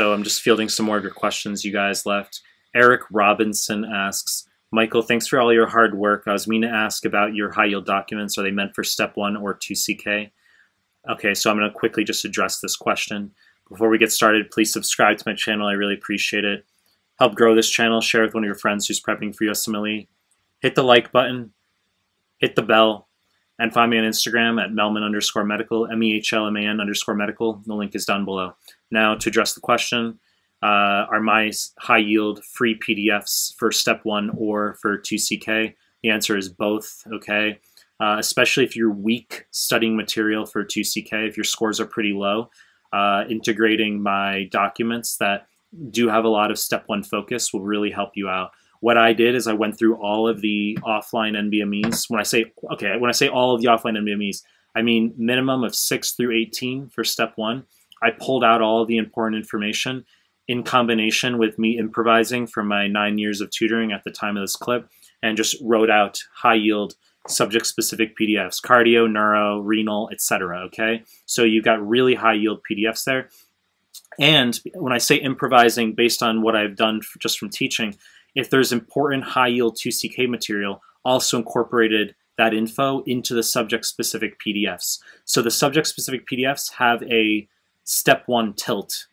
So I'm just fielding some more of your questions you guys left. Eric Robinson asks, Michael, thanks for all your hard work. I was meaning to ask about your high yield documents. Are they meant for step one or 2CK? Okay, so I'm going to quickly just address this question. Before we get started, please subscribe to my channel. I really appreciate it. Help grow this channel. Share with one of your friends who's prepping for USMLE. Hit the like button. Hit the bell. And find me on Instagram at mehlman underscore medical, M-E-H-L-M-A-N underscore medical. The link is down below. Now, to address the question, uh, are my high yield free PDFs for step one or for 2CK? The answer is both, okay? Uh, especially if you're weak studying material for 2CK, if your scores are pretty low uh, integrating my documents that do have a lot of step one focus will really help you out. What I did is I went through all of the offline NBMEs. When I say, okay, when I say all of the offline NBMEs, I mean minimum of 6 through 18 for step one. I pulled out all of the important information in combination with me improvising from my nine years of tutoring at the time of this clip and just wrote out high yield subject specific PDFs, cardio, neuro, renal, etc. Okay, so you've got really high yield PDFs there. And when I say improvising based on what I've done just from teaching, if there's important high yield 2CK material, also incorporated that info into the subject specific PDFs. So the subject specific PDFs have a step one tilt.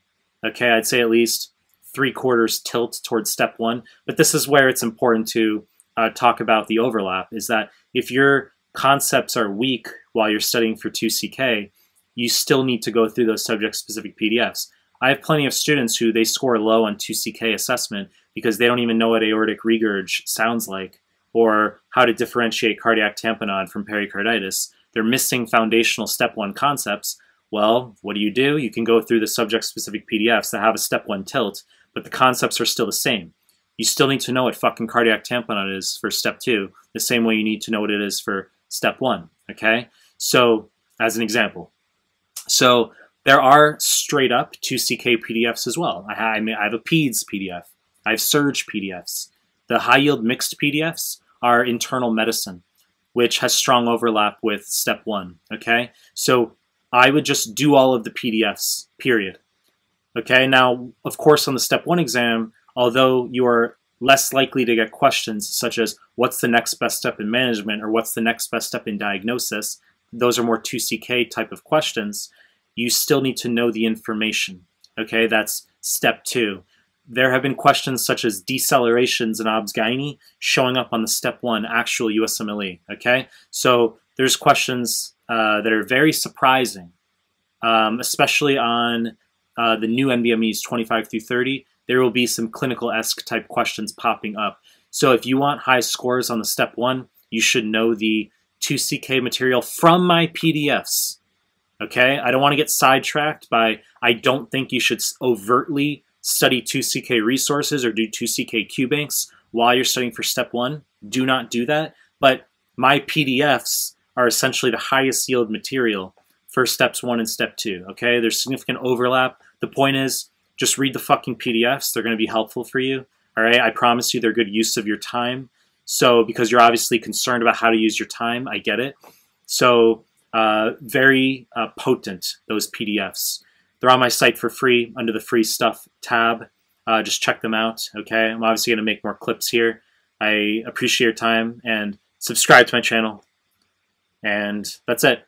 Okay, I'd say at least three quarters tilt towards step one, but this is where it's important to uh, talk about the overlap is that if your concepts are weak while you're studying for 2CK, you still need to go through those subject-specific PDFs. I have plenty of students who they score low on 2CK assessment because they don't even know what aortic regurg sounds like or how to differentiate cardiac tamponade from pericarditis. They're missing foundational step one concepts. Well, what do you do? You can go through the subject-specific PDFs that have a step one tilt, but the concepts are still the same you still need to know what fucking cardiac tamponade is for step two, the same way you need to know what it is for step one. Okay? So, as an example, so there are straight up 2CK PDFs as well. I I have a PEDS PDF, I have Surge PDFs. The high yield mixed PDFs are internal medicine, which has strong overlap with step one. Okay? So, I would just do all of the PDFs, period. Okay, now, of course, on the step one exam, although you are less likely to get questions such as what's the next best step in management or what's the next best step in diagnosis, those are more 2CK type of questions, you still need to know the information. Okay, that's step two. There have been questions such as decelerations in OBS-GYN showing up on the step one actual USMLE. Okay, so there's questions uh, that are very surprising, um, especially on uh, the new NBMEs 25 through 30 there will be some clinical-esque type questions popping up. So if you want high scores on the step one, you should know the 2CK material from my PDFs. Okay, I don't want to get sidetracked by I don't think you should overtly study 2CK resources or do 2CK QBanks while you're studying for step one. Do not do that. But my PDFs are essentially the highest yield material for steps one and step two. Okay, there's significant overlap. The point is, just read the fucking PDFs. They're going to be helpful for you. All right. I promise you they're good use of your time. So, because you're obviously concerned about how to use your time, I get it. So, uh, very uh, potent, those PDFs. They're on my site for free under the free stuff tab. Uh, just check them out. Okay. I'm obviously going to make more clips here. I appreciate your time and subscribe to my channel. And that's it.